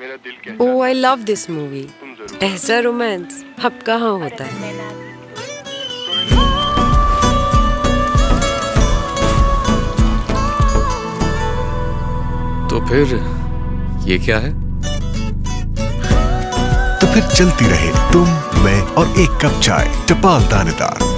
मेरा दिल कहता oh I love this movie ऐसा रोमांस अब कहाँ होता है? तो फिर ये क्या है? तो फिर चलती रहे तुम मैं और एक कप चाय टपाल दानेदार।